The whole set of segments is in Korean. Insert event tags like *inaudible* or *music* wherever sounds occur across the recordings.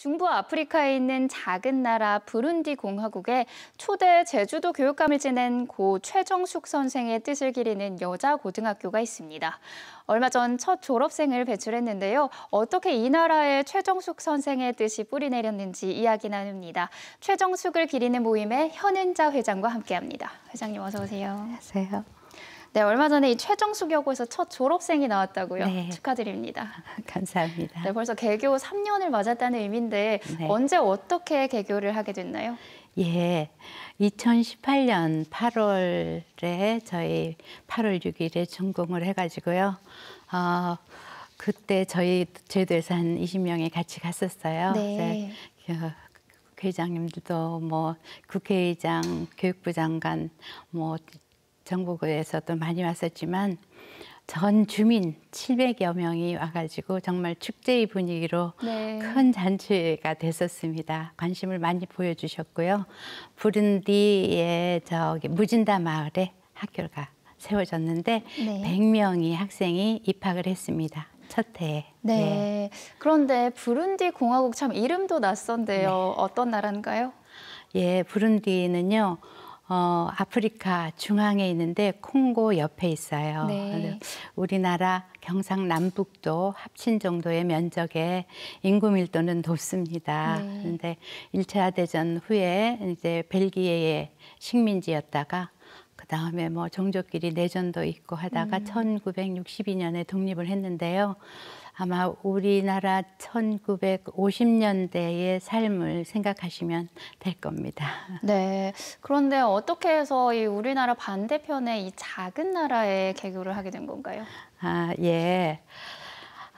중부 아프리카에 있는 작은 나라 부룬디 공화국에 초대 제주도 교육감을 지낸 고 최정숙 선생의 뜻을 기리는 여자 고등학교가 있습니다. 얼마 전 첫 졸업생을 배출했는데요. 어떻게 이 나라의 최정숙 선생의 뜻이 뿌리내렸는지 이야기 나눕니다. 최정숙을 기리는 모임의 현은자 회장과 함께합니다. 회장님 어서 오세요. 안녕하세요. 네, 얼마 전에 이 최정숙 여고에서 첫 졸업생이 나왔다고요. 네. 축하드립니다. *laughs* 감사합니다. 네, 벌써 개교 3년을 맞았다는 의미인데 네. 언제 어떻게 개교를 하게 됐나요? 예, 2018년 8월에 저희 8월 6일에 준공을 해가지고요. 어, 그때 저희 제도에서 한 20명이 같이 갔었어요. 네. 그 회장님들도 뭐 국회의장, 교육부 장관, 뭐 정부에서도 많이 왔었지만 전 주민 700여 명이 와가지고 정말 축제의 분위기로 네. 큰 잔치가 됐었습니다. 관심을 많이 보여주셨고요. 부른디의 저기 무진다 마을에 학교가 세워졌는데 네. 100명이 학생이 입학을 했습니다. 첫 해에. 네. 그런데 부룬디 공화국 참 이름도 낯선데요. 네. 어떤 나라인가요? 예, 부룬디는요. 어, 아프리카 중앙에 있는데 콩고 옆에 있어요. 네. 우리나라 경상남북도 합친 정도의 면적에 인구 밀도는 높습니다. 네. 그런데 일차 대전 후에 이제 벨기에의 식민지였다가 그 다음에 뭐 종족끼리 내전도 있고 하다가 음. 1962년에 독립을 했는데요. 아마 우리나라 1950년대의 삶을 생각하시면 될 겁니다. 네. 그런데 어떻게 해서 이 우리나라 반대편에 이 작은 나라에 개교를 하게 된 건가요? 아, 예.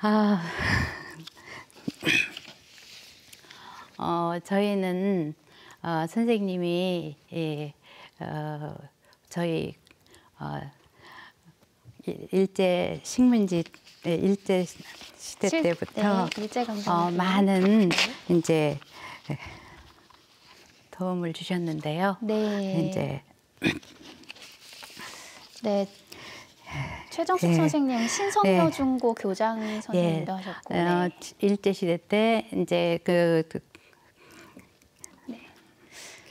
아. 어, 저희는 어, 선생님이 예, 어, 저희 어, 일- 일제 식민지 예, 일제 시대 실- 때부터 네, 일제. 어, 많은 이제 예, 도움을 주셨는데요. 네. 이제 네. 최정숙 네. 선생님 신성여 중고 교장 선생님도 예, 하셨고. 어, 네. 일제 시대 때 이제 그, 그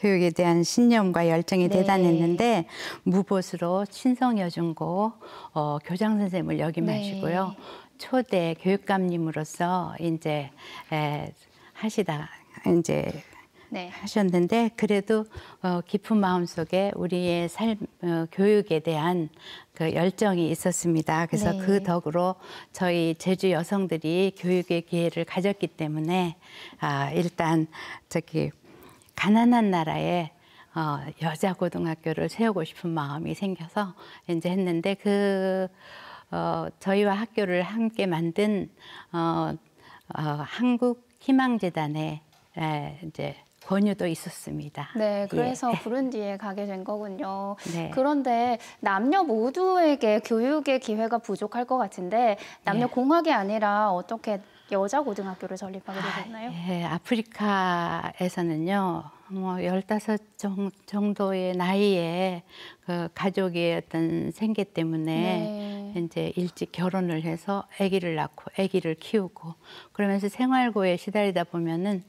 교육에 대한 신념과 열정이 네. 대단했는데 무보수로 신성여중고 어, 교장 선생님을 역임하시고요. 네. 초대 교육감님으로서 이제 에, 하시다 이제 네. 하셨는데 그래도 어, 깊은 마음 속에 우리의 삶 어, 교육에 대한 그 열정이 있었습니다. 그래서 네. 그 덕으로 저희 제주 여성들이 교육의 기회를 가졌기 때문에 아, 일단 저기 가난한 나라에 어, 여자 고등학교를 세우고 싶은 마음이 생겨서 이제 했는데 그 어, 저희와 학교를 함께 만든 어, 어, 한국 희망재단의 에, 이제 권유도 있었습니다. 네, 예. 그래서 *laughs* 부룬디에 가게 된 거군요. 네. 그런데 남녀 모두에게 교육의 기회가 부족할 것 같은데 남녀 네. 공학이 아니라 어떻게 여자 고등학교를 설립하게 되셨나요? 예, 아프리카에서는요, 뭐, 열다섯 정- 정도의 나이에 그 가족의 어떤 생계 때문에 네. 이제 일찍 결혼을 해서 아기를 낳고 아기를 키우고 그러면서 생활고에 시달리다 보면은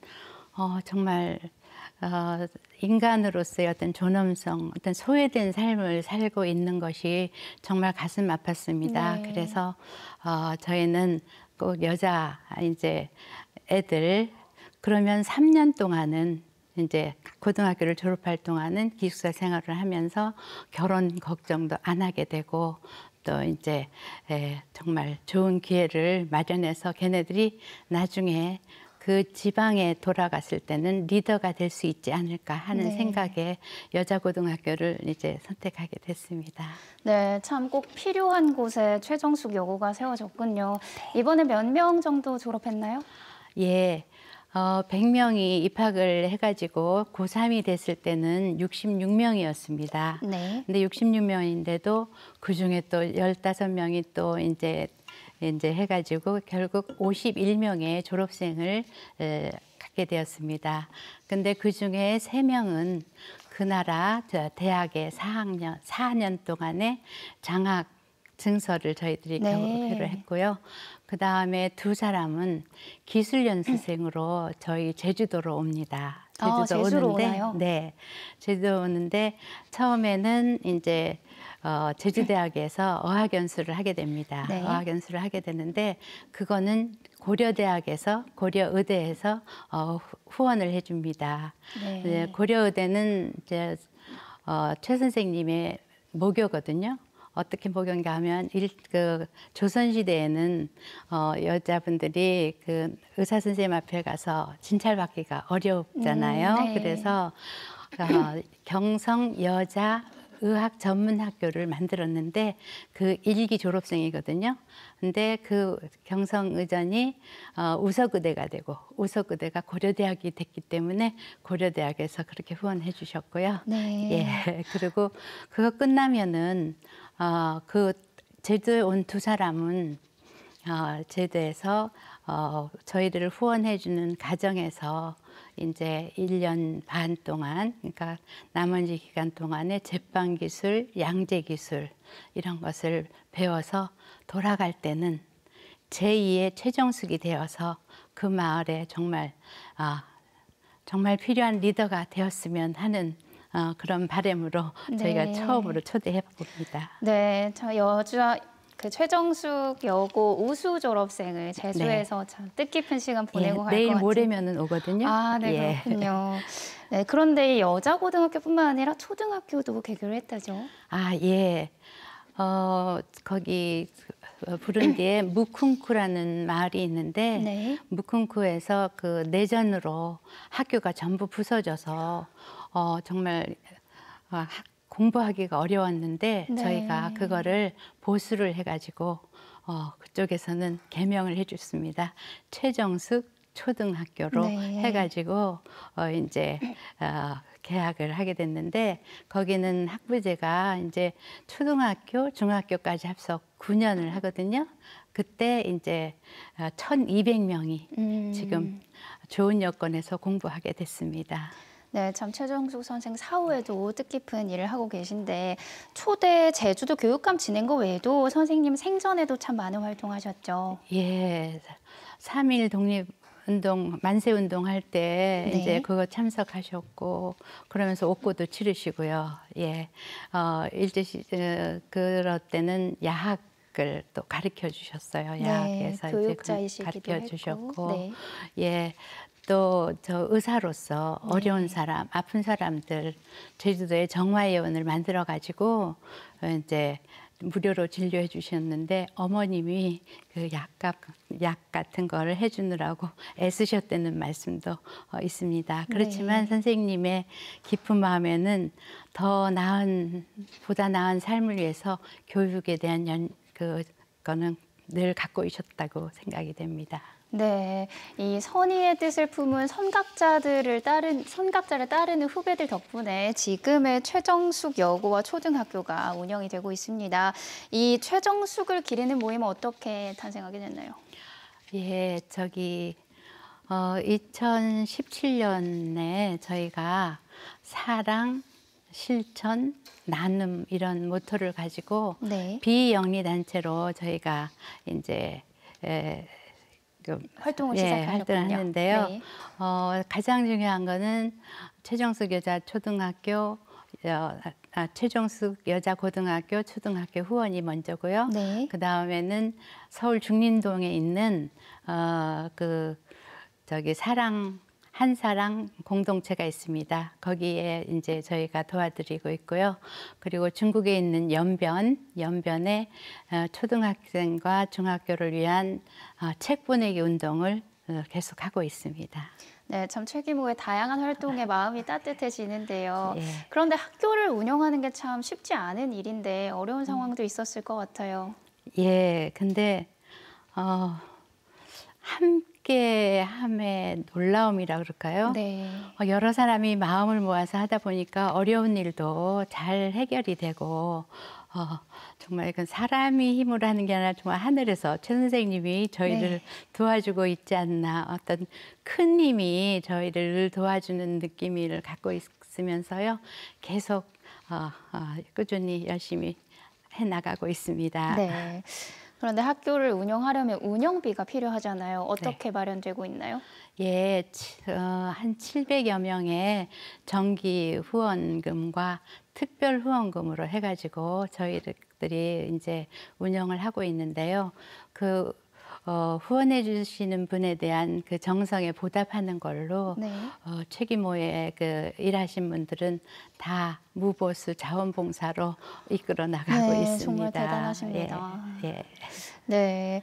어, 정말 어, 인간으로서의 어떤 존엄성, 어떤 소외된 삶을 살고 있는 것이 정말 가슴 아팠습니다. 네. 그래서 어, 저희는 꼭 여자 이제 애들. 그러면 3년 동안은 이제 고등학교를 졸업할 동안은 기숙사 생활을 하면서 결혼 걱정도 안 하게 되고 또 이제 에, 정말 좋은 기회를 마련해서 걔네들이 나중에 그 지방에 돌아갔을 때는 리더가 될 수 있지 않을까 하는 네. 생각에 여자 고등학교를 이제 선택하게 됐습니다. 네, 참 꼭 필요한 곳에 최정숙 여고가 세워졌군요. 이번에 몇 명 정도 졸업했나요? 예. 어, 100명이 입학을 해가지고 고3이 됐을 때는 66명이었습니다. 네. 근데 66명인데도 그 중에 또 15명이 또 이제 이제 해가지고 결국 51명의 졸업생을 에, 갖게 되었습니다. 근데 그 중에 3명은 그 나라 저 대학의 4학년, 4년 동안의 장학 증서를 저희들이 네. 교육을 했고요. 그 다음에 두 사람은 기술 연수생으로 저희 제주도로 옵니다. 아, 제주로 오는데, 오나요? 네, 제주도 오는데 처음에는 이제 어, 제주대학에서 어학연수를 하게 됩니다. 네. 어학연수를 하게 되는데 그거는 고려대학에서 고려의대에서 어, 후- 후원을 해줍니다. 네. 네, 고려의대는 이제 어, 최 선생님의 모교거든요. 어떻게 모교인가 하면 일, 그 조선시대에는 어, 여자분들이 그 의사 선생님 앞에 가서 진찰받기가 어렵잖아요. 음, 네. 그래서 어, 경성 여자 의학 전문 학교를 만들었는데 그 일기 졸업생이거든요. 근데 그 경성 의전이 어, 우석 의대가 되고 우석 의대가 고려대학이 됐기 때문에 고려대학에서 그렇게 후원해 주셨고요. 네. 예. *laughs* 그리고 그거 끝나면은 어, 그 제주에 온 두 사람은 어, 제주에서 어, 저희들을 후원해 주는 가정에서 이제 1년 반 동안 그러니까 나머지 기간 동안에 제빵 기술, 양재 기술 이런 것을 배워서 돌아갈 때는 제2의 최정숙이 되어서 그 마을에 정말 아, 정말 필요한 리더가 되었으면 하는 어, 그런 바람으로 저희가 네. 처음으로 초대해 봅니다. 네, 저 여주 그 최정숙 여고 우수 졸업생을 제주에서 참 뜻깊은 시간 보내고 예, 갈것 내일 같아요. 모레면은 오거든요. 아, 네, 예. 그렇군요. 네, 그런데 이 여자 고등학교뿐만 아니라 초등학교도 개교를 했다죠. 아, 예. 어, 거기 어, 부른디에 *clears throat* 무쿵쿠라는 마을이 있는데 네. 무쿵쿠에서 그 내전으로 학교가 전부 부서져서 어, 정말 어, 학- 공부하기가 어려웠는데 네. 저희가 그거를 보수를 해가지고 어, 그쪽에서는 개명을 해줬습니다. 최정숙 초등학교로 네. 해가지고 어, 이제 어, 개학을 하게 됐는데 거기는 학부제가 이제 초등학교, 중학교까지 합쳐 9년을 하거든요. 그때 이제 1,200명이 음. 지금 좋은 여건에서 공부하게 됐습니다. 네, 참 최정숙 선생 사후에도 뜻깊은 일을 하고 계신데 초대 제주도 교육감 지낸 거 외에도 선생님 생전에도 참 많은 활동하셨죠. 예, 3일 독립 운동 만세 운동 할때 네. 이제 그거 참석하셨고 그러면서 옥고도 치르시고요. 예, 어, 일제 시 어, 그럴 때는 야학 을 또 가르쳐 주셨어요. 네, 야학에서 이제 교육자이시기도 가르쳐. 주셨고, 네. 예. 또 저 의사로서 네. 어려운 사람, 아픈 사람들 제주도에 정화예원을 만들어 가지고 이제 무료로 진료해 주셨는데 어머님이 그 약값 약 같은 거를 해주느라고 애쓰셨다는 말씀도 어, 있습니다. 그렇지만 네. 선생님의 깊은 마음에는 더 나은 보다 나은 삶을 위해서 교육에 대한 연, 그 거는 늘 갖고 있었다고 생각이 됩니다. 네, 이 선의의 뜻을 품은 선각자들을 따른 선각자를 따르는 후배들 덕분에 지금의 최정숙 여고와 초등학교가 운영이 되고 있습니다. 이 최정숙을 기리는 모임은 어떻게 탄생하게 됐나요? 예, 저기 어, 2017년에 저희가 사랑, 실천, 나눔 이런 모토를 가지고 네, 비영리 단체로 저희가 이제 에, 그, 활동을 예, 시작하셨군요. 활동을 하는데요. 네. 어, 가장 중요한 거는 최정숙 여자 초등학교 어, 아, 최정숙 여자 고등학교 초등학교 후원이 먼저고요. 네. 그 다음에는 서울 중림동에 있는 어, 그 저기 사랑 한사랑 공동체가 있습니다. 거기에 이제 저희가 도와드리고 있고요. 그리고 중국에 있는 연변, 연변에 어, 초등학생과 중학교를 위한 어, 책 보내기 운동을 어, 계속하고 있습니다. 네, 참 최기모의 다양한 활동에 마음이 따뜻해지는데요. *laughs* 예. 그런데 학교를 운영하는 게 참 쉽지 않은 일인데 어려운 상황도 있었을 것 같아요. 예, 근데 어, 함께 함의 놀라움이라 그럴까요? 네. 어, 여러 사람이 마음을 모아서 하다 보니까 어려운 일도 잘 해결이 되고 어, 정말 그 사람이 힘으로 하는 게 아니라 정말 하늘에서 최 선생님이 저희를 네. 도와주고 있지 않나 어떤 큰 힘이 저희를 도와주는 느낌을 갖고 있으면서요 계속 어, 어, 꾸준히 열심히 해 나가고 있습니다. 네. 그런데 학교를 운영하려면 운영비가 필요하잖아요. 어떻게 마련되고 있나요? 예, 치- 어, 한 700여 명의 정기 후원금과 특별 후원금으로 해가지고 저희들이 이제 운영을 하고 있는데요. 그 어, 후원해 주시는 분에 대한 그 정성에 보답하는 걸로 네. 어, 최기모에 그 일하신 분들은 다 무보수 자원봉사로 이끌어 나가고 네, 있습니다. 정말 대단하십니다. 예, 예. 네.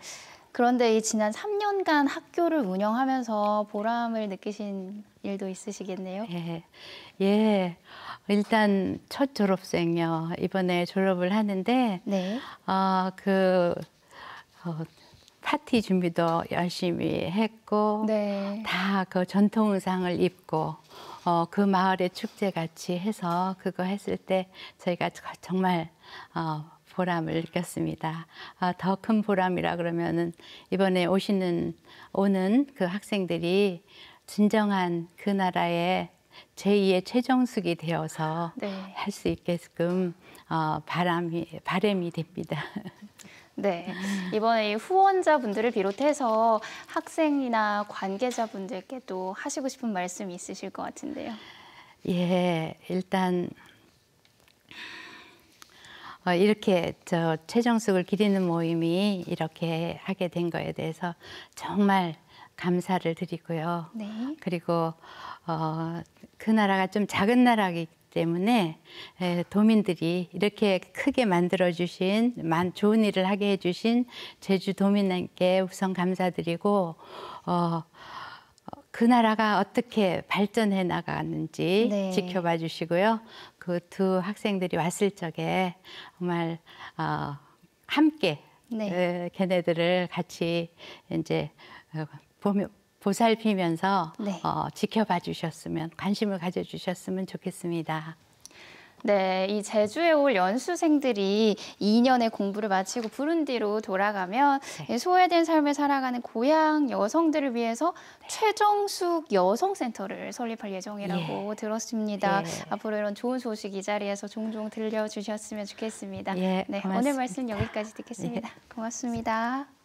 그런데 이 지난 3년간 학교를 운영하면서 보람을 느끼신 일도 있으시겠네요. 예, 예. 일단 첫 졸업생요. 이번에 졸업을 하는데, 네. 어, 그, 어, 파티 준비도 열심히 했고, 네. 다그 전통 의상을 입고, 어, 그 마을의 축제 같이 해서 그거 했을 때 저희가 정말, 어, 보람을 느꼈습니다. 아, 더 큰 보람이라 그러면은 이번에 오시는, 오는 그 학생들이 진정한 그 나라의 제2의 최정숙이 되어서 네. 할수 있게끔 어, 바람이, 바람이 됩니다. *laughs* 네. 이번에 이 후원자분들을 비롯해서 학생이나 관계자분들께도 하시고 싶은 말씀이 있으실 것 같은데요. 예, 일단 어, 이렇게 저 최정숙을 기리는 모임이 이렇게 하게 된 거에 대해서 정말 감사를 드리고요. 네. 그리고 어, 그 나라가 좀 작은 나라이기 때문에 에, 도민들이 이렇게 크게 만들어 주신 만 좋은 일을 하게 해 주신 제주 도민에게 우선 감사드리고 어, 그 나라가 어떻게 발전해 나가는지 네. 지켜봐 주시고요. 그 두 학생들이 왔을 적에 정말 어, 함께 네. 에, 걔네들을 같이 이제 어, 보며 보살피면서 네. 어, 지켜봐 주셨으면 관심을 가져 주셨으면 좋겠습니다. 네, 이 제주에 올 연수생들이 2년의 공부를 마치고 부룬디로 돌아가면 네. 이 소외된 삶을 살아가는 고향 여성들을 위해서 네. 최정숙 여성센터를 설립할 예정이라고 들었습니다. 예. 앞으로 이런 좋은 소식 이 자리에서 종종 들려주셨으면 좋겠습니다. 예, 네, 고맙습니다. 예. 오늘 말씀 여기까지 듣겠습니다. 고맙습니다.